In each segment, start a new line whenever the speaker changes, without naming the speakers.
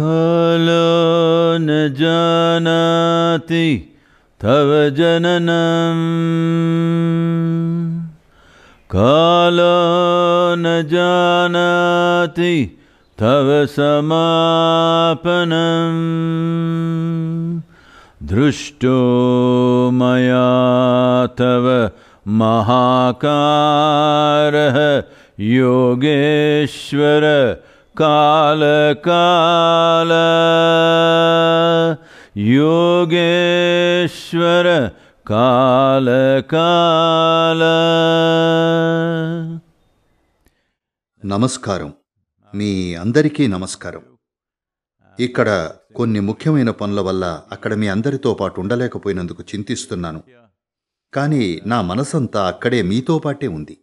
कालो न जानाति तव जननम्। कालो न जानाति तव समापनम्। दृष्टो मया तव महाकारः योगेश्वर कालकाल योगेश्वर कालकाल
నమస్కారం మీ అందరికీ నమస్కారం ఇక్కడ కొన్ని ముఖ్యమైన పనుల వల్ల అక్కడ మీ అందరితో పాటు ఉండలేకపోయినందుకు చింతిస్తున్నాను కానీ నా మనసంతా అక్కడే మీతో పాటే ఉంది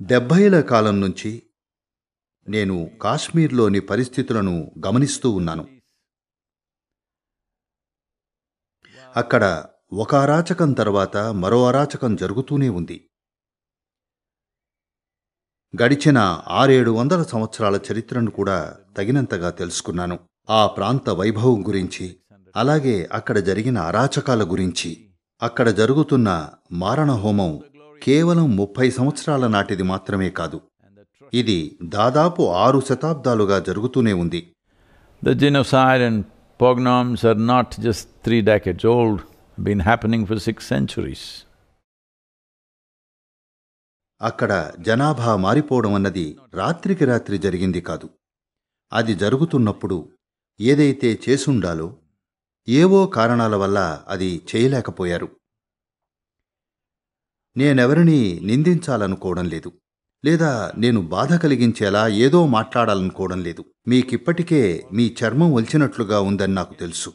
డెబ్భైల కాలం నుంచి నేను కాశ్మీర్లోని పరిస్థితులను గమనిస్తూ ఉన్నాను. అక్కడ ఒక అరాచకం తర్వాత మరో అరాచకం జరుగుతూనే ఉంది. గడిచిన ఆరేడు వందల సంవత్సరాల చరిత్రను కూడా తగినంతగా తెలుసుకున్నాను. ఆ ప్రాంత వైభవం గురించి అలాగే అక్కడ జరిగిన అరాచకాల గురించి అక్కడ జరుగుతున్న మారణ హోమం కేవలం ముప్పై సంవత్సరాల నాటిది మాత్రమే కాదు. ఇది దాదాపు ఆరు శతాబ్దాలుగా జరుగుతూనే ఉంది.
The genocide and pogroms are not just three decades old, been happening for six centuries.
అక్కడ జనాభా మారిపోవడం అన్నది రాత్రికి రాత్రి జరిగింది కాదు. అది జరుగుతున్నప్పుడు ఏదైతే చేసుండాలో ఏవో కారణాల వల్ల అది చేయలేకపోయారు. నేనెవరినీ నిందించాలనుకోవడం లేదు. లేదా నేను బాధ కలిగించేలా ఏదో మాట్లాడాలనుకోవడం లేదు. మీకిప్పటికే మీ చర్మం వలిచినట్లుగా ఉందని నాకు తెలుసు.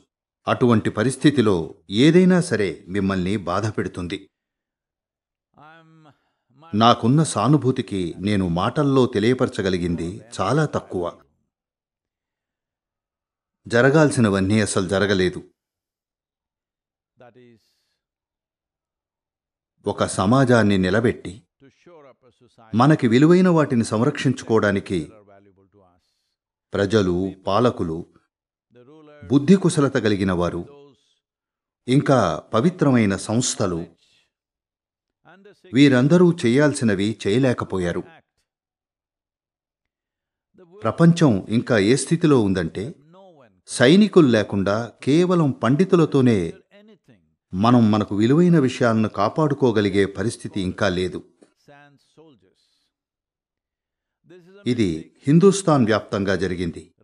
అటువంటి పరిస్థితిలో ఏదైనా సరే మిమ్మల్ని బాధ పెడుతుంది. నాకున్న సానుభూతికి నేను మాటల్లో తెలియపరచగలిగింది చాలా తక్కువ. జరగాల్సినవన్నీ అసలు జరగలేదు. ఒక సమాజాన్ని నిలబెట్టి మనకి విలువైన వాటిని సంరక్షించుకోవడానికి ప్రజలు పాలకులు బుద్ధి కుశలత కలిగిన వారు ఇంకా పవిత్రమైన సంస్థలు వీరందరూ చేయాల్సినవి చేయలేకపోయారు. ప్రపంచం ఇంకా ఏ స్థితిలో ఉందంటే సైనికులు లేకుండా కేవలం పండితులతోనే మనం మనకు విలువైన విషయాలను కాపాడుకోగలిగే పరిస్థితి ఇంకా లేదు. ఇది హిందూస్థాన్ వ్యాప్తంగా జరిగింది.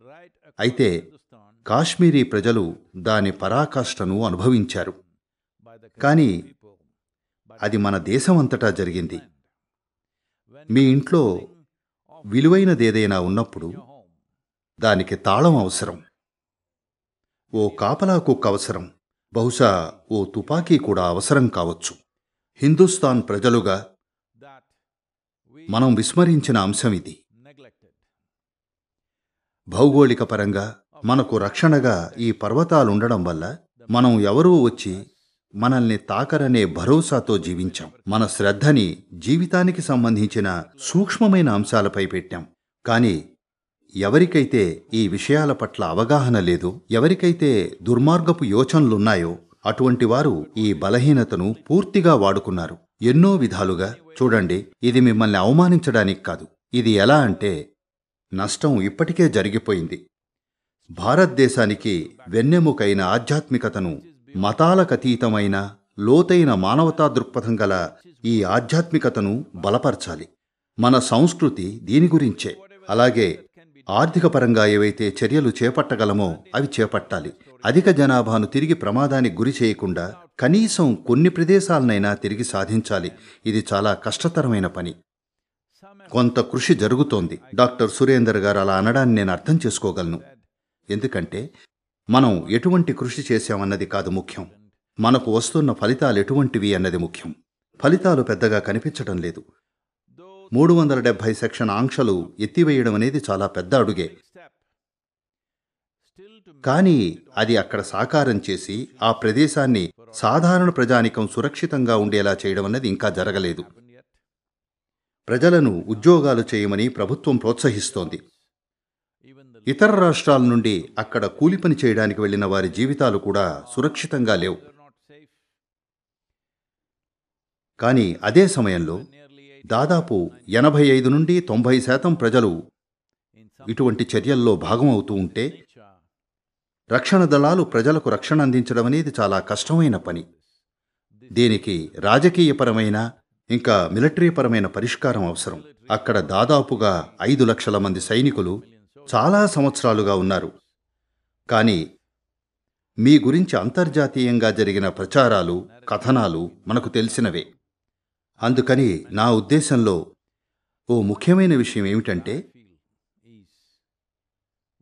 అయితే కాశ్మీరీ ప్రజలు దాని పరాకాష్ఠను అనుభవించారు. కానీ అది మన దేశమంతటా జరిగింది. మీ ఇంట్లో విలువైనదేదైనా ఉన్నప్పుడు దానికి తాళం అవసరం. ఓ కాపలా కుక్క అవసరం. బహుశా ఓ తుపాకీ కూడా అవసరం కావచ్చు. హిందుస్థాన్ ప్రజలుగా మనం విస్మరించిన అంశం ఇది. భౌగోళిక పరంగా మనకు రక్షణగా ఈ పర్వతాలుండడం వల్ల మనం ఎవరూ వచ్చి మనల్ని తాకరనే భరోసాతో జీవించాం. మన శ్రద్ధని జీవితానికి సంబంధించిన సూక్ష్మమైన అంశాలపై పెట్టాం. కానీ ఎవరికైతే ఈ విషయాల పట్ల అవగాహన లేదో ఎవరికైతే దుర్మార్గపు యోచనలున్నాయో అటువంటి వారు ఈ బలహీనతను పూర్తిగా వాడుకున్నారు. ఎన్నో విధాలుగా చూడండి ఇది మిమ్మల్ని అవమానించడానికి కాదు. ఇది ఎలా అంటే నష్టం ఇప్పటికే జరిగిపోయింది. భారతదేశానికి వెన్నెముకైన ఆధ్యాత్మికతను మతాలకతీతమైన లోతైన మానవతా దృక్పథం గల ఈ ఆధ్యాత్మికతను బలపరచాలి. మన సంస్కృతి దీని గురించే. అలాగే ఆర్థిక పరంగా ఏవైతే చర్యలు చేపట్టగలమో అవి చేపట్టాలి. అధిక జనాభాను తిరిగి ప్రమాదానికి గురి చేయకుండా కనీసం కొన్ని ప్రదేశాలనైనా తిరిగి సాధించాలి. ఇది చాలా కష్టతరమైన పని. కొంత కృషి జరుగుతోంది. డాక్టర్ సురేందర్ గారు అలా అనడాన్ని నేను అర్థం చేసుకోగలను. ఎందుకంటే మనం ఎటువంటి కృషి చేశామన్నది కాదు ముఖ్యం. మనకు వస్తున్న ఫలితాలు ఎటువంటివి అన్నది ముఖ్యం. ఫలితాలు పెద్దగా కనిపించడం లేదు. మూడు వందల డెబ్భై సెక్షన్ ఆంక్షలు ఎత్తివేయడం అనేది చాలా పెద్ద అడుగే. కానీ అది అక్కడ సాకారం చేసి ఆ ప్రదేశాన్ని సాధారణ ప్రజానికం సురక్షితంగా ఉండేలా చేయడం అన్నది ఇంకా జరగలేదు. ప్రజలను ఉద్యోగాలు చేయమని ప్రభుత్వం ప్రోత్సహిస్తోంది. ఇతర రాష్ట్రాల నుండి అక్కడ కూలి పని చేయడానికి వెళ్ళిన వారి జీవితాలు కూడా సురక్షితంగా లేవు. కానీ అదే సమయంలో దాదాపు ఎనభై ఐదు నుండి తొంభై శాతం ప్రజలు ఇటువంటి చర్యల్లో భాగమవుతూ ఉంటే రక్షణ దళాలు ప్రజలకు రక్షణ అందించడం అనేది చాలా కష్టమైన పని. దీనికి రాజకీయపరమైన ఇంకా మిలిటరీపరమైన పరిష్కారం అవసరం. అక్కడ దాదాపుగా ఐదు లక్షల మంది సైనికులు చాలా సంవత్సరాలుగా ఉన్నారు. కానీ మీ గురించి అంతర్జాతీయంగా జరిగిన ప్రచారాలు కథనాలు మనకు తెలిసినవే. అందుకని నా ఉద్దేశంలో ఓ ముఖ్యమైన విషయం ఏమిటంటే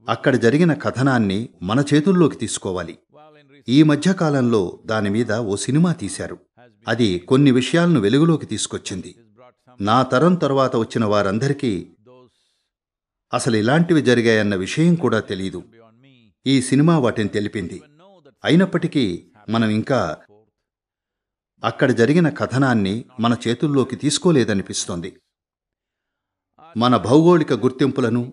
అక్కడ జరిగిన కథనాన్ని మన చేతుల్లోకి తీసుకోవాలి. ఈ మధ్యకాలంలో దాని మీద ఓ సినిమా తీశారు. అది కొన్ని విషయాలను వెలుగులోకి తీసుకొచ్చింది. నా తరం తర్వాత వచ్చిన వారందరికీ అసలు ఇలాంటివి జరిగాయన్న విషయం కూడా తెలియదు ఈ సినిమా వాటిని తెలిపింది. అయినప్పటికీ మనం ఇంకా అక్కడ జరిగిన కథనాన్ని మన చేతుల్లోకి తీసుకోలేదనిపిస్తోంది. మన భౌగోళిక గుర్తింపులను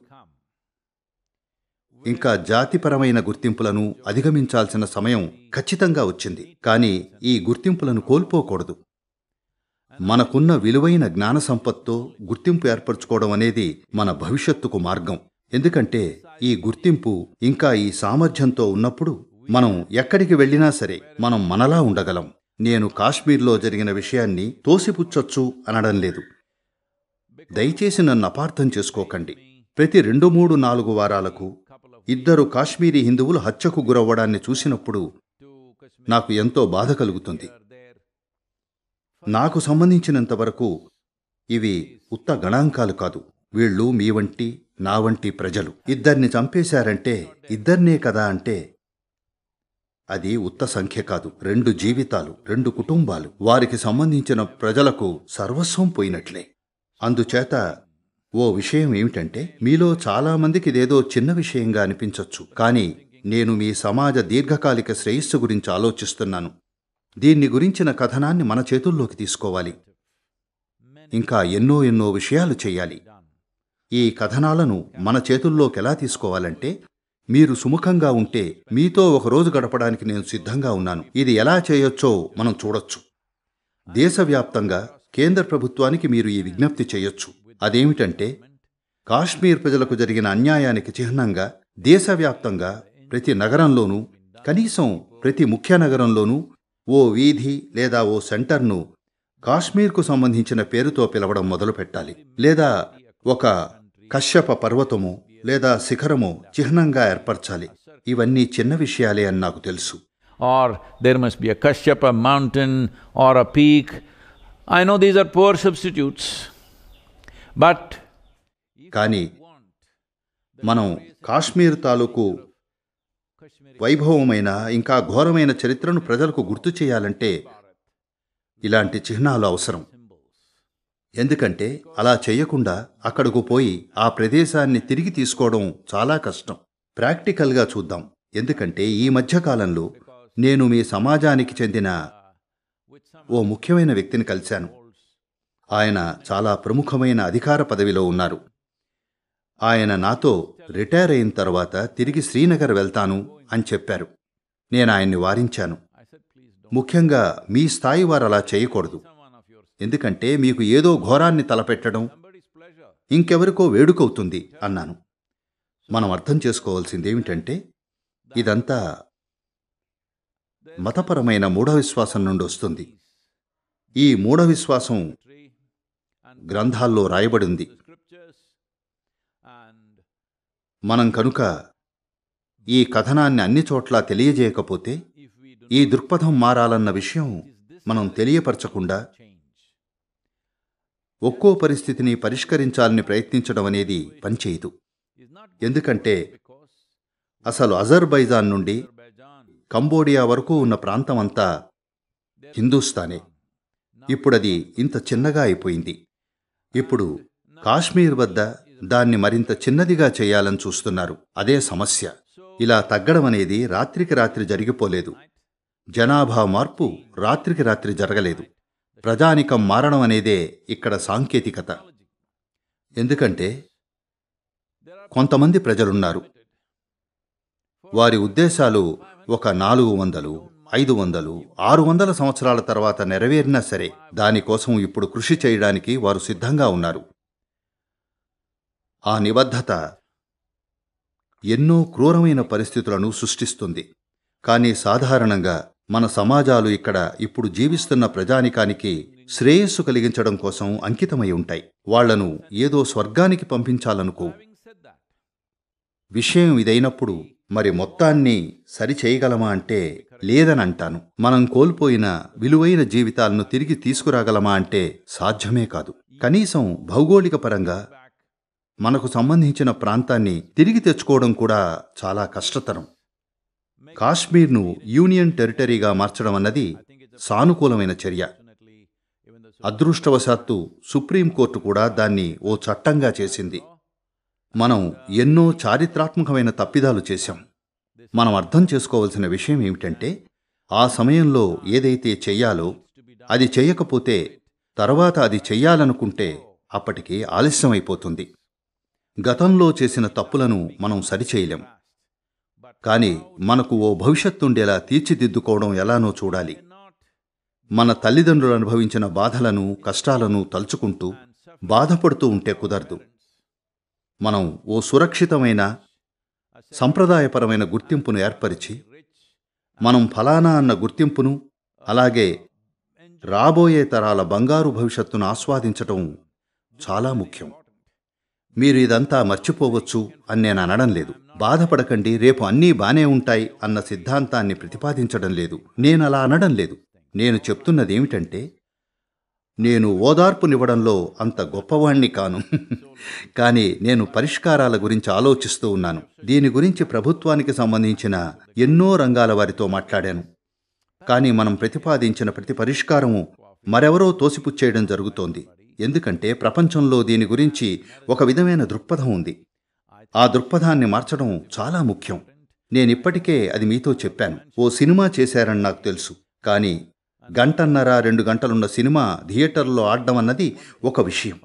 ఇంకా జాతిపరమైన గుర్తింపులను అధిగమించాల్సిన సమయం ఖచ్చితంగా వచ్చింది. కానీ ఈ గుర్తింపులను కోల్పోకూడదు. మనకున్న విలువైన జ్ఞాన సంపత్తో గుర్తింపు ఏర్పరచుకోవడం అనేది మన భవిష్యత్తుకు మార్గం. ఎందుకంటే ఈ గుర్తింపు ఇంకా ఈ సామర్థ్యంతో ఉన్నప్పుడు మనం ఎక్కడికి వెళ్ళినా సరే మనం మనలా ఉండగలం. నేను కాశ్మీర్లో జరిగిన విషయాన్ని తోసిపుచ్చొచ్చు అనడం లేదు. దయచేసి నన్ను అపార్థం చేసుకోకండి. ప్రతి రెండు మూడు నాలుగు వారాలకు ఇద్దరు కాశ్మీరీ హిందువులు హత్యకు గురవ్వడాన్ని చూసినప్పుడు నాకు ఎంతో బాధ కలుగుతుంది. నాకు సంబంధించినంత వరకు ఇవి ఉత్త గణాంకాలు కాదు. వీళ్ళు మీ వంటి నా వంటి ప్రజలు. ఇద్దరిని చంపేశారంటే ఇద్దరినే కదా అంటే అది ఉత్త సంఖ్య కాదు. రెండు జీవితాలు రెండు కుటుంబాలు. వారికి సంబంధించిన ప్రజలకు సర్వస్వం పోయినట్లే. అందుచేత ఓ విషయం ఏమిటంటే మీలో చాలామందికి ఇదేదో చిన్న విషయంగా అనిపించవచ్చు కానీ నేను మీ సమాజ దీర్ఘకాలిక శ్రేయస్సు గురించి ఆలోచిస్తున్నాను. దీన్ని గురించిన కథనాన్ని మన చేతుల్లోకి తీసుకోవాలి. ఇంకా ఎన్నో ఎన్నో విషయాలు చేయాలి. ఈ కథనాలను మన చేతుల్లోకి ఎలా తీసుకోవాలంటే మీరు సుముఖంగా ఉంటే మీతో ఒక రోజు గడపడానికి నేను సిద్ధంగా ఉన్నాను. ఇది ఎలా చేయొచ్చో మనం చూడొచ్చు. దేశవ్యాప్తంగా కేంద్ర ప్రభుత్వానికి మీరు ఈ విజ్ఞప్తి చేయొచ్చు. అదేమిటంటే కాశ్మీర్ ప్రజలకు జరిగిన అన్యాయానికి చిహ్నంగా దేశవ్యాప్తంగా ప్రతి నగరంలోనూ కనీసం ప్రతి ముఖ్య నగరంలోనూ ఓ వీధి లేదా ఓ సెంటర్ను కాశ్మీర్కు సంబంధించిన పేరుతో పిలవడం మొదలుపెట్టాలి. లేదా ఒక కశ్యప పర్వతము లేదా శిఖరము చిహ్నంగా ఏర్పరచాలి. ఇవన్నీ చిన్న విషయాలే అని నాకు తెలుసు.
Or there must be a Kashyapa mountain or a peak I know these are poor substitutes but
కానీ మనం కాశ్మీర్ తాలూకు వైభవమైన ఇంకా ఘోరమైన చరిత్రను ప్రజలకు గుర్తు చేయాలంటే ఇలాంటి చిహ్నాలు అవసరం. ఎందుకంటే అలా చేయకుండా అక్కడకు పోయి ఆ ప్రదేశాన్ని తిరిగి తీసుకోవడం చాలా కష్టం. ప్రాక్టికల్గా చూద్దాం. ఎందుకంటే ఈ మధ్యకాలంలో నేను మీ సమాజానికి చెందిన ఓ ముఖ్యమైన వ్యక్తిని కలిశాను. ఆయన చాలా ప్రముఖమైన అధికార పదవిలో ఉన్నారు. ఆయన నాతో రిటైర్ అయిన తర్వాత తిరిగి శ్రీనగర్ వెళ్తాను అని చెప్పారు. నేను ఆయన్ని వారించాను. ముఖ్యంగా మీ స్థాయి వారు అలా చేయకూడదు. ఎందుకంటే మీకు ఏదో ఘోరాన్ని తలపెట్టడం ఇంకెవరికో వేడుకవుతుంది అన్నాను. మనం అర్థం చేసుకోవాల్సింది ఏమిటంటే ఇదంతా మతపరమైన మూఢవిశ్వాసం నుండి వస్తుంది. ఈ మూఢ విశ్వాసం గ్రంథాల్లో రాయబడింది. మనం కనుక ఈ కథనాన్ని అన్ని చోట్ల తెలియజేయకపోతే ఈ దృక్పథం మారాలన్న విషయం మనం తెలియపరచకుండా ఒక్కో పరిస్థితిని పరిష్కరించాలని ప్రయత్నించడం అనేది పనిచేయదు. ఎందుకంటే అసలు అజర్బైజాన్ నుండి కంబోడియా వరకు ఉన్న ప్రాంతమంతా హిందూస్తానే. ఇప్పుడది ఇంత చిన్నగా అయిపోయింది. ఇప్పుడు కాశ్మీర్ వద్ద దాన్ని మరింత చిన్నదిగా చేయాలని చూస్తున్నారు. అదే సమస్య. ఇలా తగ్గడం అనేది రాత్రికి రాత్రి జరిగిపోలేదు. జనాభా మార్పు రాత్రికి రాత్రి జరగలేదు. ప్రజానికం మారడం అనేదే ఇక్కడ సాంకేతికత. ఎందుకంటే కొంతమంది ప్రజలున్నారు. వారి ఉద్దేశాలు ఒక నాలుగు వందలు ఐదు వందలు ఆరు వందల సంవత్సరాల తర్వాత నెరవేరినా సరే దానికోసం ఇప్పుడు కృషి చేయడానికి వారు సిద్ధంగా ఉన్నారు. ఆ నిబద్ధత ఎన్నో క్రూరమైన పరిస్థితులను సృష్టిస్తుంది. కానీ సాధారణంగా మన సమాజాలు ఇక్కడ ఇప్పుడు జీవిస్తున్న ప్రజానికానికి శ్రేయస్సు కలిగించడం కోసం అంకితమై ఉంటాయి. వాళ్ళను ఏదో స్వర్గానికి పంపించాలనుకో విషయం ఇదైనప్పుడు మరి మొత్తాన్ని సరిచేయగలమా అంటే లేదనంటాను. మనం కోల్పోయిన విలువైన జీవితాలను తిరిగి తీసుకురాగలమా అంటే సాధ్యమే కాదు. కనీసం భౌగోళిక పరంగా మనకు సంబంధించిన ప్రాంతాన్ని తిరిగి తెచ్చుకోవడం కూడా చాలా కష్టతరం. కాశ్మీర్ను యూనియన్ టెరిటరీగా మార్చడం అన్నది సానుకూలమైన చర్య. అదృష్టవశాత్తు సుప్రీంకోర్టు కూడా దాన్ని ఓ చట్టంగా చేసింది. మనం ఎన్నో చారిత్రాత్మకమైన తప్పిదాలు చేశాం. మనం అర్థం చేసుకోవలసిన విషయం ఏమిటంటే ఆ సమయంలో ఏదైతే చెయ్యాలో అది చేయకపోతే తర్వాత అది చెయ్యాలనుకుంటే అప్పటికి ఆలస్యమైపోతుంది. గతంలో చేసిన తప్పులను మనం సరిచేయలేం. కానీ మనకు ఓ భవిష్యత్తుండేలా తీర్చిదిద్దుకోవడం ఎలానో చూడాలి. మన తల్లిదండ్రులు అనుభవించిన బాధలను కష్టాలను తలుచుకుంటూ బాధపడుతూ ఉంటే కుదరదు. మనం ఓ సురక్షితమైన సంప్రదాయపరమైన గుర్తింపును ఏర్పరిచి మనం ఫలానా అన్న గుర్తింపును అలాగే రాబోయే తరాల బంగారు భవిష్యత్తును ఆస్వాదించటం చాలా ముఖ్యం. మీరు ఇదంతా మర్చిపోవచ్చు అని నేను అనడం లేదు. బాధపడకండి రేపు అన్నీ బానే ఉంటాయి అన్న సిద్ధాంతాన్ని ప్రతిపాదించడం లేదు. నేను అలా అనడం లేదు. నేను చెప్తున్నది ఏమిటంటే నేను ఓదార్పునివ్వడంలో అంత గొప్పవాణ్ణి కాను. కానీ నేను పరిష్కారాల గురించి ఆలోచిస్తూ ఉన్నాను. దీని గురించి ప్రభుత్వానికి సంబంధించిన ఎన్నో రంగాల వారితో మాట్లాడాను. కానీ మనం ప్రతిపాదించిన ప్రతి పరిష్కారము మరెవరో తోసిపుచ్చేయడం జరుగుతోంది. ఎందుకంటే ప్రపంచంలో దీని గురించి ఒక విధమైన దృక్పథం ఉంది. ఆ దృక్పథాన్ని మార్చడం చాలా ముఖ్యం. నేనిప్పటికే అది మీతో చెప్పాను. ఓ సినిమా చేశారని నాకు తెలుసు. కానీ గంటన్నర రెండు గంటలున్న సినిమా థియేటర్లో ఆడడం అన్నది ఒక విషయం.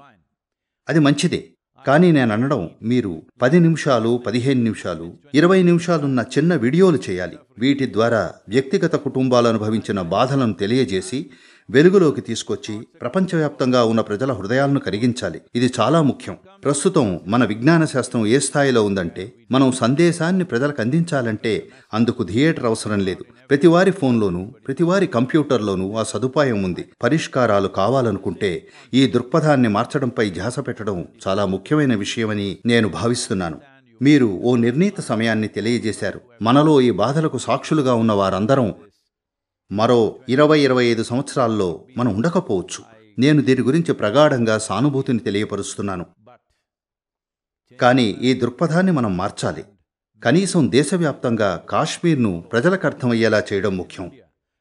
అది మంచిదే. కానీ నేను అనడం మీరు పది నిమిషాలు పదిహేను నిమిషాలు ఇరవై నిమిషాలున్న చిన్న వీడియోలు చేయాలి. వీటి ద్వారా వ్యక్తిగత కుటుంబాలు అనుభవించిన బాధలను తెలియజేసి వెలుగులోకి తీసుకొచ్చి ప్రపంచవ్యాప్తంగా ఉన్న ప్రజల హృదయాలను కరిగించాలి. ఇది చాలా ముఖ్యం. ప్రస్తుతం మన విజ్ఞాన శాస్త్రం ఏ స్థాయిలో ఉందంటే మనం సందేశాన్ని ప్రజలకు అందించాలంటే అందుకు థియేటర్ అవసరం లేదు. ప్రతివారి ఫోన్లోనూ ప్రతివారి కంప్యూటర్లోనూ ఆ సదుపాయం ఉంది. పరిష్కారాలు కావాలనుకుంటే ఈ దృక్పథాన్ని మార్చడంపై ధ్యాస పెట్టడం చాలా ముఖ్యమైన విషయమని నేను భావిస్తున్నాను. మీరు ఓ నిర్ణీత సమయాన్ని తెలియజేశారు. మనలో ఈ బాధలకు సాక్షులుగా ఉన్న వారందరం మరో ఇరవై ఇరవై ఐదు సంవత్సరాల్లో మనం ఉండకపోవచ్చు. నేను దీని గురించి ప్రగాఢంగా సానుభూతిని తెలియపరుస్తున్నాను. కానీ ఈ దృక్పథాన్ని మనం మార్చాలి. కనీసం దేశవ్యాప్తంగా కాశ్మీర్ను ప్రజలకు అర్థమయ్యేలా చేయడం ముఖ్యం.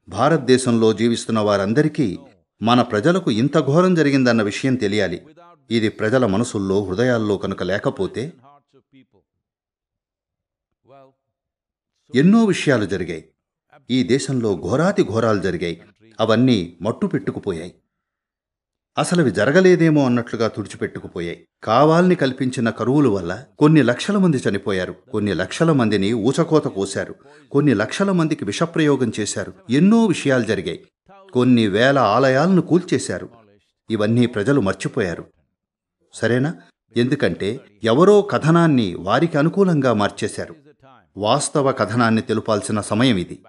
భారతదేశంలో జీవిస్తున్న వారందరికీ మన ప్రజలకు ఇంత ఘోరం జరిగిందన్న విషయం తెలియాలి. ఇది ప్రజల మనసుల్లో హృదయాల్లో కనుక లేకపోతే ఎన్నో విషయాలు జరిగాయి. ఈ దేశంలో ఘోరాతి ఘోరాలు జరిగాయి. అవన్నీ మట్టు పెట్టుకుపోయాయి. అసలవి జరగలేదేమో అన్నట్లుగా తుడిచిపెట్టుకుపోయాయి. కావాల్ని కల్పించిన కరువుల వల్ల కొన్ని లక్షల మంది చనిపోయారు. కొన్ని లక్షల మందిని ఊచకోత కోశారు. కొన్ని లక్షల మందికి విషప్రయోగం చేశారు. ఎన్నో విషయాలు జరిగాయి. కొన్ని వేల ఆలయాలను కూల్చేశారు. ఇవన్నీ ప్రజలు మర్చిపోయారు. సరేనా? ఎందుకంటే ఎవరో కథనాన్ని వారికి అనుకూలంగా మార్చేశారు. వాస్తవ కథనాన్ని తెలుపాల్సిన సమయం ఇది.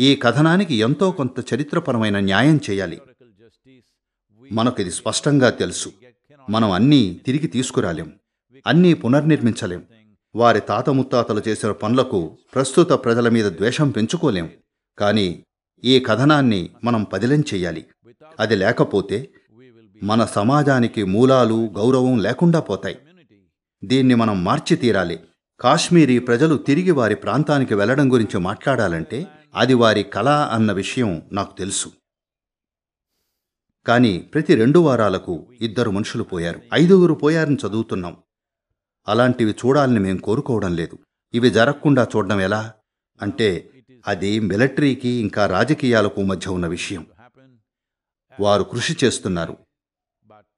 ఈ కథనానికి ఎంతో కొంత చరిత్రపరమైన న్యాయం చేయాలి. మనకిది ఇది స్పష్టంగా తెలుసు. మనం అన్నీ తిరిగి తీసుకురాలేం. అన్నీ పునర్నిర్మించలేం. వారి తాత ముత్తాతలు చేసిన పనులకు ప్రస్తుత ప్రజల మీద ద్వేషం పెంచుకోలేం. కానీ ఈ కథనాన్ని మనం పదిలం చెయ్యాలి అది లేకపోతే మన సమాజానికి మూలాలు గౌరవం లేకుండా పోతాయి. దీన్ని మనం మార్చి తీరాలి కాశ్మీరీ ప్రజలు తిరిగి వారి ప్రాంతానికి వెళ్ళడం గురించి మాట్లాడాలంటే అది వారి కళ అన్న విషయం నాకు తెలుసు. కానీ ప్రతి రెండు వారాలకు ఇద్దరు మనుషులు పోయారు. ఐదుగురు పోయారని చదువుతున్నాం. అలాంటివి చూడాలని మేం కోరుకోవడం లేదు. ఇవి జరగకుండా చూడడం ఎలా? అంటే అది మిలిటరీకి ఇంకా రాజకీయాలకు మధ్య ఉన్న విషయం. వారు కృషి చేస్తున్నారు.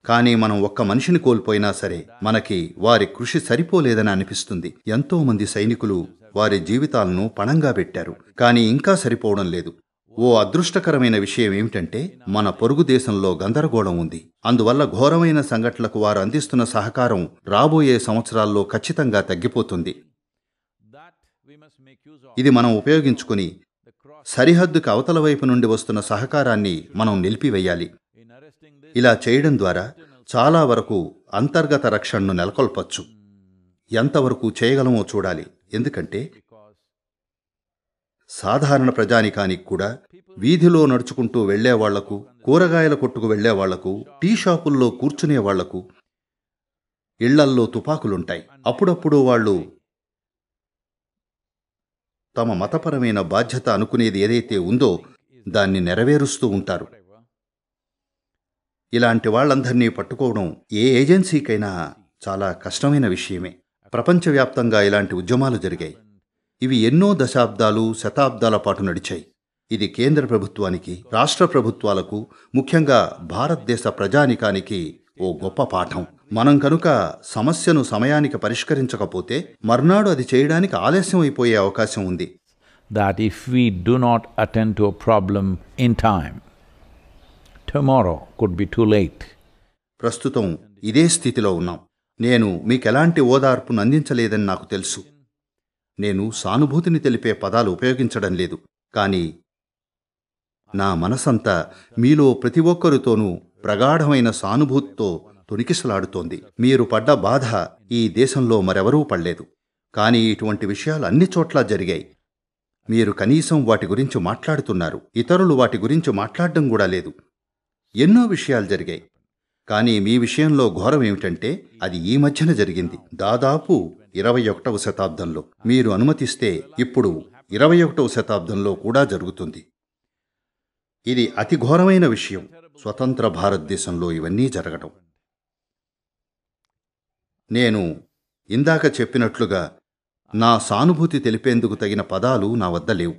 కానీ మనం ఒక్క మనిషిని కోల్పోయినా సరే మనకి వారి కృషి సరిపోలేదని అనిపిస్తుంది. ఎంతో మంది సైనికులు వారి జీవితాలను పణంగా పెట్టారు. కానీ ఇంకా సరిపోవడం లేదు. ఓ అదృష్టకరమైన విషయం ఏమిటంటే మన పొరుగు దేశంలో గందరగోళం ఉంది. అందువల్ల ఘోరమైన సంఘటనలకు వారు అందిస్తున్న సహకారం రాబోయే సంవత్సరాల్లో ఖచ్చితంగా తగ్గిపోతుంది. ఇది మనం ఉపయోగించుకుని సరిహద్దుకు అవతల వైపు నుండి వస్తున్న సహకారాన్ని మనం నిలిపివేయాలి. ఇలా చేయడం ద్వారా చాలా వరకు అంతర్గత రక్షణను నెలకొల్పచ్చు. ఎంతవరకు చేయగలమో చూడాలి. ఎందుకంటే సాధారణ ప్రజానికానికి కూడా వీధిలో నడుచుకుంటూ వెళ్ళేవాళ్ళకు కూరగాయల కొట్టుకు వెళ్ళేవాళ్ళకు టీ షాపుల్లో కూర్చునే వాళ్ళకు ఇళ్ళల్లో తుపాకులుంటాయి. అప్పుడప్పుడు వాళ్ళు తమ మతపరమైన బాధ్యత అనుకునేది ఏదైతే ఉందో దాన్ని నెరవేరుస్తూ ఉంటారు. ఇలాంటి వాళ్ళందరినీ పట్టుకోవడం ఏ ఏజెన్సీకైనా చాలా కష్టమైన విషయమే. ప్రపంచవ్యాప్తంగా ఇలాంటి ఉద్యమాలు జరిగాయి. ఇవి ఎన్నో దశాబ్దాలు శతాబ్దాల పాటు నడిచాయి. ఇది కేంద్ర ప్రభుత్వానికి రాష్ట్ర ప్రభుత్వాలకు ముఖ్యంగా భారతదేశ ప్రజానికానికి ఓ గొప్ప పాఠం. మనం కనుక సమస్యను సమయానికి పరిష్కరించకపోతే మర్నాడు అది చేయడానికి ఆలస్యం అయిపోయే అవకాశం ఉంది.
That if we do not attend to a problem in time, tomorrow could be too late.
ప్రస్తుతం ఇదే స్థితిలో ఉన్నాం. నేను మీకెలాంటి ఓదార్పును అందించలేదని నాకు తెలుసు. నేను సానుభూతిని తెలిపే పదాలు ఉపయోగించడం లేదు. కానీ నా మనసంతా మీలో ప్రతి ఒక్కరితోనూ ప్రగాఢమైన సానుభూతితో తొణికిసలాడుతోంది. మీరు పడ్డ బాధ ఈ దేశంలో మరెవరూ పడలేదు. కానీ ఇటువంటి విషయాలు అన్ని చోట్ల జరిగాయి. మీరు కనీసం వాటి గురించి మాట్లాడుతున్నారు. ఇతరులు వాటి గురించి మాట్లాడడం కూడా లేదు. ఎన్నో విషయాలు జరిగాయి. కానీ మీ విషయంలో ఘోరం ఏమిటంటే అది ఈ మధ్యన జరిగింది. దాదాపు ఇరవై ఒకటవ శతాబ్దంలో. మీరు అనుమతిస్తే ఇప్పుడు ఇరవై ఒకటవ శతాబ్దంలో కూడా జరుగుతుంది. ఇది అతి ఘోరమైన విషయం. స్వతంత్ర భారతదేశంలో ఇవన్నీ జరగడం నేను ఇందాక చెప్పినట్లుగా నా సానుభూతి తెలిపేందుకు తగిన పదాలు నా వద్ద లేవు.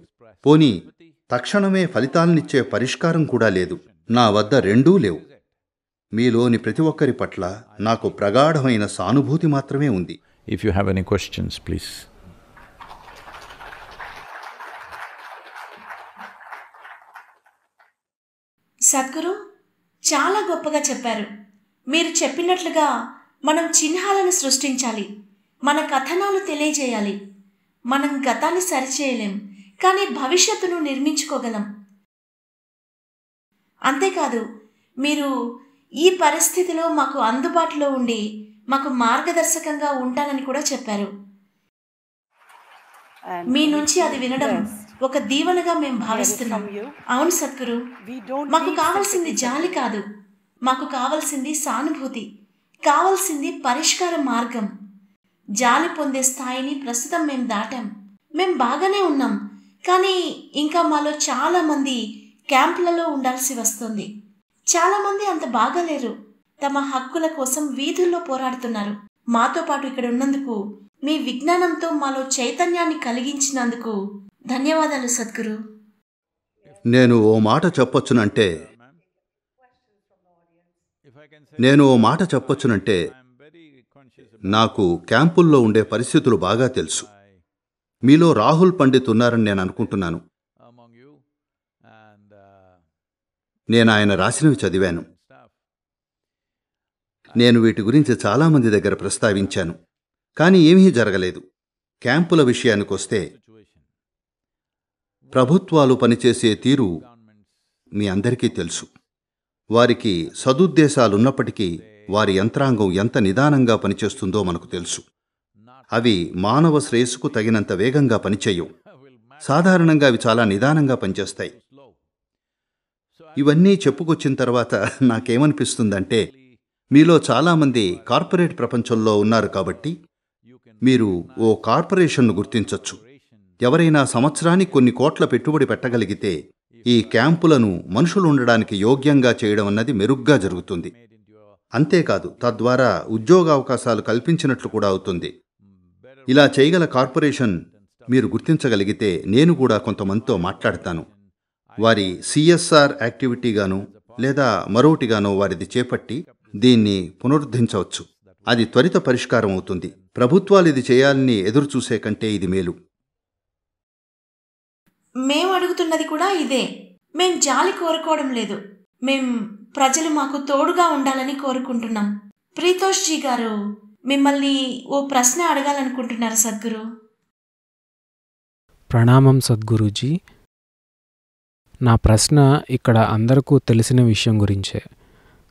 పోనీ తక్షణమే ఫలితాలనిచ్చే పరిష్కారం కూడా లేదు. నా వద్ద రెండూ లేవు. మీలోని ప్రతి ఒక్కరి పట్ల నాకు ప్రగాఢమైన సానుభూతి మాత్రమే ఉంది.
If you have any questions, please.
Sadhguru చాలా గొప్పగా చెప్పారు. మీరు చెప్పినట్లుగా మనం చిహ్నాలను సృష్టించాలి. మన కథనాలు తెలియజేయాలి. మనం గతాన్ని సరిచేయలేం కానీ భవిష్యత్తును నిర్మించుకోగలం. అంతేకాదు మీరు ఈ పరిస్థితిలో మాకు అందుబాటులో ఉండి మాకు మార్గదర్శకంగా ఉంటానని కూడా చెప్పారు మీ నుంచి అది వినడం. ఒక దీవెనగా మేము భావిస్తున్నాం. అవును సద్గురు మాకు కావాల్సింది. జాలి కాదు మాకు కావాల్సింది సానుభూతి కావాల్సింది పరిష్కార మార్గం జాలి పొందే స్థాయిని ప్రస్తుతం మేము దాటాం మేం బాగానే ఉన్నాం కానీ ఇంకా మాలో చాలా మంది క్యాంపులలో ఉండాల్సి వస్తుంది. చాలామంది అంత బాగాలేరు. తమ హక్కుల కోసం వీధుల్లో పోరాడుతున్నారు. మాతో పాటు ఇక్కడ ఉన్నందుకు మీ విజ్ఞానంతో మాలో చైతన్యాన్ని కలిగించినందుకు ధన్యవాదాలు సద్గురు.
నేను ఓ మాట చెప్పొచ్చునంటే నేను ఓ మాట చెప్పొచ్చునంటే నాకు క్యాంపుల్లో ఉండే పరిస్థితులు బాగా తెలుసు. మీలో రాహుల్ పండిత్ ఉన్నారని నేను అనుకుంటున్నాను. నేను ఆయన రాసినవి చదివాను. నేను వీటి గురించి చాలామంది దగ్గర ప్రస్తావించాను కానీ ఏమీ జరగలేదు. క్యాంపుల విషయానికొస్తే ప్రభుత్వాలు పనిచేసే తీరు మీ అందరికీ తెలుసు. వారికి సదుద్దేశాలున్నప్పటికీ వారి యంత్రాంగం ఎంత నిదానంగా పనిచేస్తుందో మనకు తెలుసు. అవి మానవ శ్రేయస్సుకు తగినంత వేగంగా పనిచేయవు. సాధారణంగా అవి చాలా నిదానంగా పనిచేస్తాయి. ఇవన్నీ చెప్పుకొచ్చిన తర్వాత నాకేమనిపిస్తుందంటే మీలో చాలామంది కార్పొరేట్ ప్రపంచంలో ఉన్నారు కాబట్టి మీరు ఓ కార్పొరేషన్ను గుర్తించవచ్చు ఎవరైనా సంవత్సరానికి కొన్ని కోట్ల పెట్టుబడి పెట్టగలిగితే ఈ క్యాంపులను మనుషులు ఉండడానికి యోగ్యంగా చేయడం అన్నది మెరుగ్గా జరుగుతుంది. అంతేకాదు తద్వారా ఉద్యోగావకాశాలు కల్పించినట్లు కూడా అవుతుంది. ఇలా చేయగల కార్పొరేషన్ మీరు గుర్తించగలిగితే నేను కూడా కొంతమందితో మాట్లాడతాను. వారి సిఎస్ఆర్ యాక్టివిటీగాను లేదా మరొకటిగానో వారిది చేపట్టి దీన్ని పునరుద్ధరించవచ్చు. అది త్వరిత పరిష్కారం అవుతుంది. ప్రభుత్వాలు ఇది చేయాలని ఎదురు చూసే కంటే ఇది మేలు.
మేము అడుగుతున్నది కూడా ఇదే. మేం జాలి కోరుకోవడం లేదు. మేం ప్రజలు మాకు తోడుగా ఉండాలని కోరుకుంటున్నాం. ప్రీతోష్ జీ గారు మిమ్మల్ని ఓ ప్రశ్న అడగాలనుకుంటున్నారు సద్గురు.
ప్రణామం సద్గురూజీ. నా ప్రశ్న ఇక్కడ అందరికీ తెలిసిన విషయం గురించే.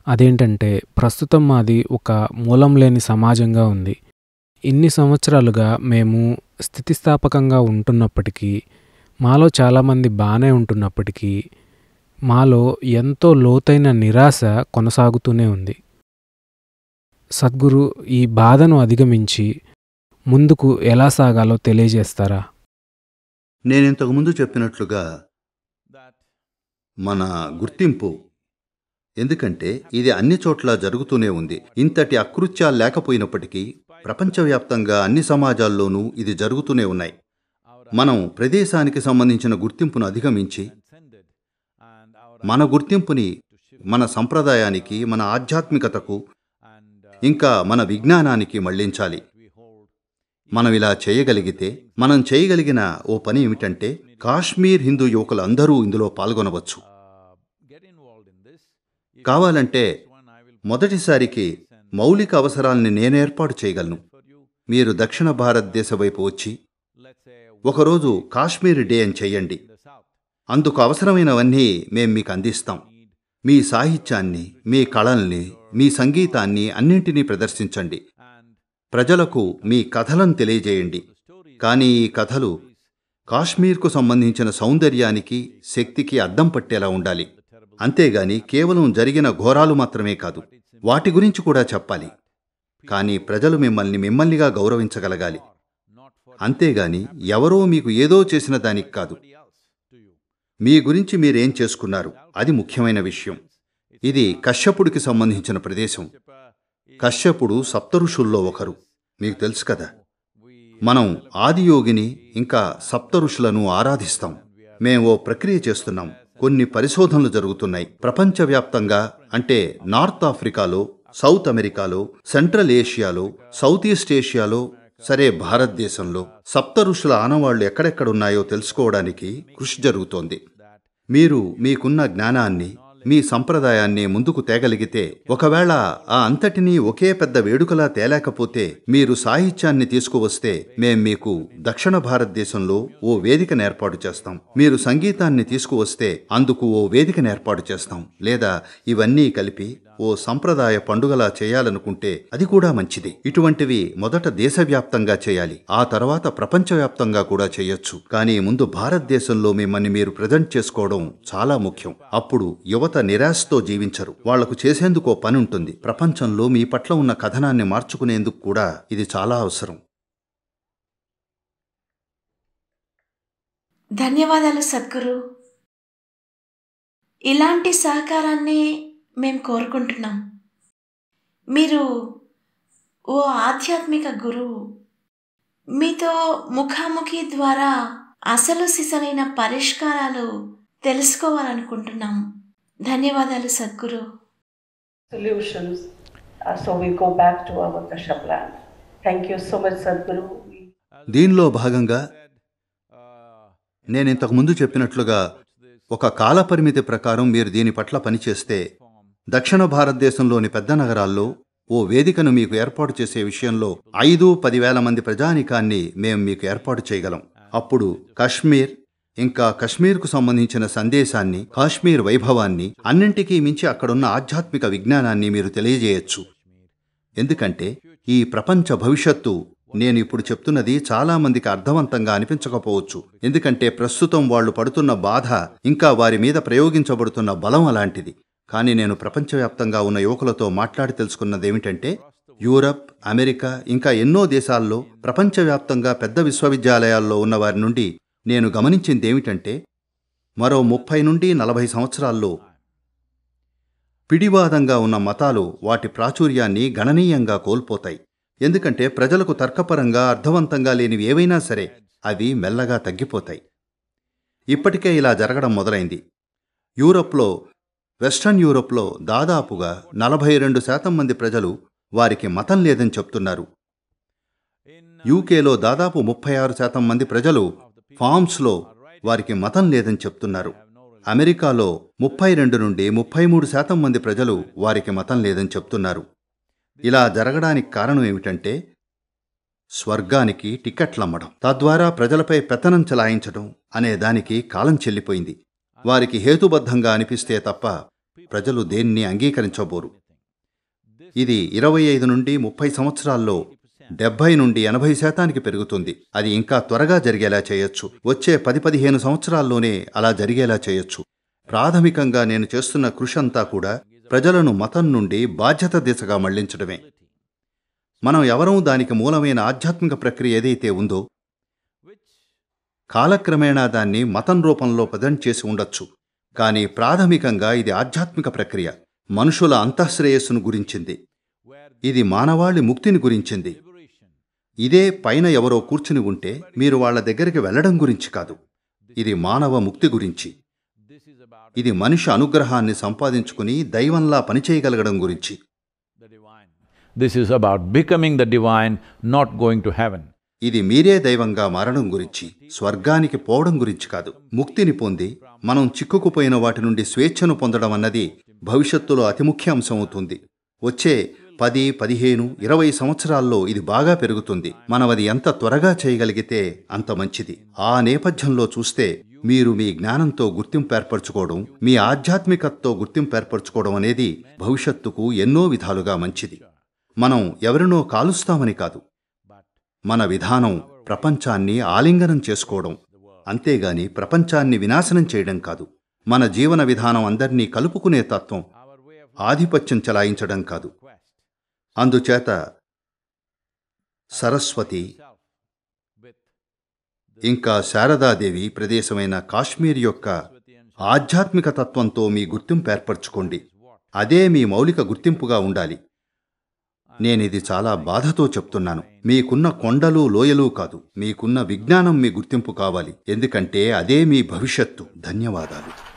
అదేంటంటే ప్రస్తుతం మాది ఒక మూలం లేని సమాజంగా ఉంది. ఇన్ని సంవత్సరాలుగా మేము స్థితిస్థాపకంగా ఉంటున్నప్పటికీ మాలో చాలామంది బాగానే ఉంటున్నప్పటికీ మాలో ఎంతో లోతైన నిరాశ కొనసాగుతూనే ఉంది. సద్గురు ఈ బాధను అధిగమించి ముందుకు ఎలా సాగాలో తెలియజేస్తారా?
నేను ఇంతకుముందు చెప్పినట్లుగా మన గుర్తింపు. ఎందుకంటే ఇది అన్ని చోట్ల జరుగుతూనే ఉంది. ఇంతటి అకృత్యాలు లేకపోయినప్పటికీ ప్రపంచవ్యాప్తంగా అన్ని సమాజాల్లోనూ ఇది జరుగుతూనే ఉన్నాయి. మనం ప్రదేశానికి సంబంధించిన గుర్తింపును అధిగమించి మన గుర్తింపుని మన సంప్రదాయానికి మన ఆధ్యాత్మికతకు ఇంకా మన విజ్ఞానానికి మళ్ళించాలి. మనం ఇలా చేయగలిగితే మనం చేయగలిగిన ఓ పని ఏమిటంటే కాశ్మీర్ హిందూ యువకులు అందరూ ఇందులో పాల్గొనవచ్చు. కావాలంటే మొదటిసారికి మౌలిక అవసరాల్ని నేను ఏర్పాటు చేయగలను. మీరు దక్షిణ భారతదేశ వైపు వచ్చి ఒకరోజు కాశ్మీర్ డే అని చెయ్యండి. అందుకు అవసరమైనవన్నీ మేం మీకు అందిస్తాం. మీ సాహిత్యాన్ని మీ కళల్ని మీ సంగీతాన్ని అన్నింటినీ ప్రదర్శించండి. ప్రజలకు మీ కథలను తెలియజేయండి. కానీ ఈ కథలు కాశ్మీర్కు సంబంధించిన సౌందర్యానికి శక్తికి అద్దం పట్టేలా ఉండాలి. అంతేగాని కేవలం జరిగిన ఘోరాలు మాత్రమే కాదు వాటి గురించి కూడా చెప్పాలి. కానీ ప్రజలు మిమ్మల్ని మిమ్మల్నిగా గౌరవించగలగాలి. అంతేగాని ఎవరో మీకు ఏదో చేసిన దానికి కాదు. మీ గురించి మీరేం చేసుకున్నారు? అది ముఖ్యమైన విషయం. ఇది కశ్యపుడికి సంబంధించిన ప్రదేశం. కశ్యపుడు సప్తఋషుల్లో ఒకరు. మీకు తెలుసు కదా? మనం ఆదియోగిని ఇంకా సప్తఋషులను ఆరాధిస్తాం. మేము ఓ ప్రక్రియ చేస్తున్నాం. కొన్ని పరిశోధనలు జరుగుతున్నాయి. ప్రపంచవ్యాప్తంగా అంటే నార్త్ ఆఫ్రికాలో సౌత్ అమెరికాలో సెంట్రల్ ఏషియాలో సౌత్ ఈస్ట్ ఏషియాలో సరే భారతదేశంలో. సప్త ఋషుల ఆనవాళ్ళు ఎక్కడెక్కడున్నాయో తెలుసుకోవడానికి కృషి జరుగుతోంది. మీరు మీకున్న జ్ఞానాన్ని మీ సంప్రదాయాన్ని ముందుకు తేగలిగితే ఒకవేళ ఆ అంతటినీ ఒకే పెద్ద వేడుకలా తేలేకపోతే మీరు సాహిత్యాన్ని తీసుకువస్తే మేం మీకు దక్షిణ భారతదేశంలో ఓ వేదికను ఏర్పాటు చేస్తాం. మీరు సంగీతాన్ని తీసుకువస్తే అందుకు ఓ వేదికను ఏర్పాటు చేస్తాం. లేదా ఇవన్నీ కలిపి ఓ సంప్రదాయ పండుగలా చేయాలనుకుంటే అది కూడా మంచిది. ఇటువంటివి మొదట దేశవ్యాప్తంగా చేయాలి. ఆ తర్వాత ప్రపంచవ్యాప్తంగా కూడా చేయొచ్చు. కానీ ముందు భారతదేశంలో మిమ్మల్ని మీరు ప్రజెంట్ చేసుకోవడం చాలా ముఖ్యం. అప్పుడు యువత నిరాశతో జీవించరు. వాళ్ళకు చేసేందుకో పని ఉంటుంది ప్రపంచంలో మీ పట్ల ఉన్న కథనాన్ని మార్చుకునేందుకు కూడా ఇది చాలా అవసరం.
ధన్యవాదాలు సద్గురు. ఇలాంటి సహకారాన్ని మేము కోరుకుంటున్నాం మీరు ఓ ఆధ్యాత్మిక గురువు మీతో ముఖాముఖి ద్వారా అసలు సిసలైన పరిష్కారాలు తెలుసుకోవాలనుకుంటున్నాం ధన్యవాదాలు Sadhguru
so we go back to our Kashyap land. Thank you so much, Sadhguru. We
దీనిలో భాగంగా నేను ఇంతకు ముందు చెప్పినట్లుగా ఒక కాలపరిమితి ప్రకారం మీరు దీని పట్ల పనిచేస్తే దక్షిణ భారతదేశంలోని పెద్ద నగరాల్లో ఓ వేదికను మీకు ఏర్పాటు చేసే విషయంలో ఐదు పదివేల మంది ప్రజానికాన్ని మేము మీకు ఏర్పాటు చేయగలం. అప్పుడు కశ్మీర్ ఇంకా కశ్మీర్కు సంబంధించిన సందేశాన్ని కాశ్మీర్ వైభవాన్ని అన్నింటికీ మించి అక్కడున్న ఆధ్యాత్మిక విజ్ఞానాన్ని మీరు తెలియజేయచ్చు. ఎందుకంటే ఈ ప్రపంచ భవిష్యత్తు నేను ఇప్పుడు చెప్తున్నది చాలామందికి అర్థవంతంగా అనిపించకపోవచ్చు. ఎందుకంటే ప్రస్తుతం వాళ్ళు పడుతున్న బాధ ఇంకా వారి మీద ప్రయోగించబడుతున్న బలం అలాంటిది. కానీ నేను ప్రపంచవ్యాప్తంగా ఉన్న యువకులతో మాట్లాడి తెలుసుకున్నదేమిటంటే యూరప్ అమెరికా ఇంకా ఎన్నో దేశాల్లో ప్రపంచవ్యాప్తంగా పెద్ద విశ్వవిద్యాలయాల్లో ఉన్న వారి నుండి నేను గమనించింది ఏమిటంటే మరో ముప్పై నుండి నలభై సంవత్సరాల్లో పిడివాదంగా ఉన్న మతాలు వాటి ప్రాచుర్యాన్ని గణనీయంగా కోల్పోతాయి. ఎందుకంటే ప్రజలకు తర్కపరంగా అర్థవంతంగా లేనివి ఏవైనా సరే అవి మెల్లగా తగ్గిపోతాయి. ఇప్పటికే ఇలా జరగడం మొదలైంది. యూరప్లో వెస్ట్రన్ యూరోప్లో దాదాపుగా నలభై రెండు శాతం మంది ప్రజలు వారికి మతం లేదని చెప్తున్నారు. యూకేలో దాదాపు ముప్పై ఆరు శాతం మంది ప్రజలు ఫామ్స్లో వారికి మతం లేదని చెప్తున్నారు. అమెరికాలో ముప్పై రెండు నుండి ముప్పై మూడు శాతం మంది ప్రజలు వారికి మతం లేదని చెప్తున్నారు. ఇలా జరగడానికి కారణం ఏమిటంటే స్వర్గానికి టికెట్లమ్మడం తద్వారా ప్రజలపై పెత్తనం చెలాయించడం అనే దానికి కాలం చెల్లిపోయింది. వారికి హేతుబద్ధంగా అనిపిస్తే తప్ప ప్రజలు దేన్ని అంగీకరించబోరు. ఇది ఇరవై ఐదు నుండి ముప్పై సంవత్సరాల్లో డెబ్బై నుండి ఎనభై శాతానికి పెరుగుతుంది. అది ఇంకా త్వరగా జరిగేలా చేయొచ్చు. వచ్చే పది పదిహేను సంవత్సరాల్లోనే అలా జరిగేలా చేయొచ్చు. ప్రాథమికంగా నేను చేస్తున్న కృషి అంతా కూడా ప్రజలను మతం నుండి బాధ్యత దిశగా మళ్ళించడమే. మనం ఎవరూ దానికి మూలమైన ఆధ్యాత్మిక ప్రక్రియ ఏదైతే ఉందో కాలక్రమేణా దాన్ని మతం రూపంలో ప్రజెంట్ చేసి ఉండొచ్చు. కానీ ప్రాథమికంగా ఇది ఆధ్యాత్మిక ప్రక్రియ. మనుషుల అంతఃశ్రేయస్సును గురించింది. ఇది మానవాళి ముక్తిని గురించింది. ఇదే పైన ఎవరో కూర్చుని ఉంటే మీరు వాళ్ళ దగ్గరికి వెళ్ళడం గురించి కాదు. ఇది మానవ ముక్తి గురించి. ఇది మనిషి అనుగ్రహాన్ని సంపాదించుకుని దైవంలా పనిచేయగలగడం గురించి.
This is about becoming the divine not going to heaven
ఇది మీరే దైవంగా మారడం గురించి స్వర్గానికి పోవడం గురించి కాదు. ముక్తిని పొంది మనం చిక్కుకుపోయిన వాటి నుండి స్వేచ్ఛను పొందడం అన్నది భవిష్యత్తులో అతి ముఖ్య అంశం అవుతుంది వచ్చే పది పదిహేను ఇరవై సంవత్సరాల్లో ఇది బాగా పెరుగుతుంది. మనం అది ఎంత త్వరగా చేయగలిగితే అంత మంచిది. ఆ నేపథ్యంలో చూస్తే మీరు మీ జ్ఞానంతో గుర్తింపు ఏర్పరచుకోవడం మీ ఆధ్యాత్మికతతో గుర్తింపు ఏర్పరచుకోవడం అనేది భవిష్యత్తుకు ఎన్నో విధాలుగా మంచిది. మనం ఎవరినో కాలుస్తామని కాదు మన విధానం ప్రపంచాన్ని ఆలింగనం చేసుకోవడం. అంతేగాని ప్రపంచాన్ని వినాశనం చేయడం కాదు. మన జీవన విధానం అందర్నీ కలుపుకునే తత్వం ఆధిపత్యం చెలాయించడం కాదు. అందుచేత సరస్వతి ఇంకా శారదాదేవి ప్రదేశమైన కాశ్మీర్ యొక్క ఆధ్యాత్మిక తత్వంతో మీ గుర్తింపు ఏర్పరచుకోండి. అదే మీ మౌలిక గుర్తింపుగా ఉండాలి. నేనిది చాలా బాధతో చెప్తున్నాను. మీకున్న కొండలు లోయలు కాదు. మీకున్న విజ్ఞానం మీ గుర్తింపు కావాలి. ఎందుకంటే అదే మీ భవిష్యత్తు. ధన్యవాదాలు.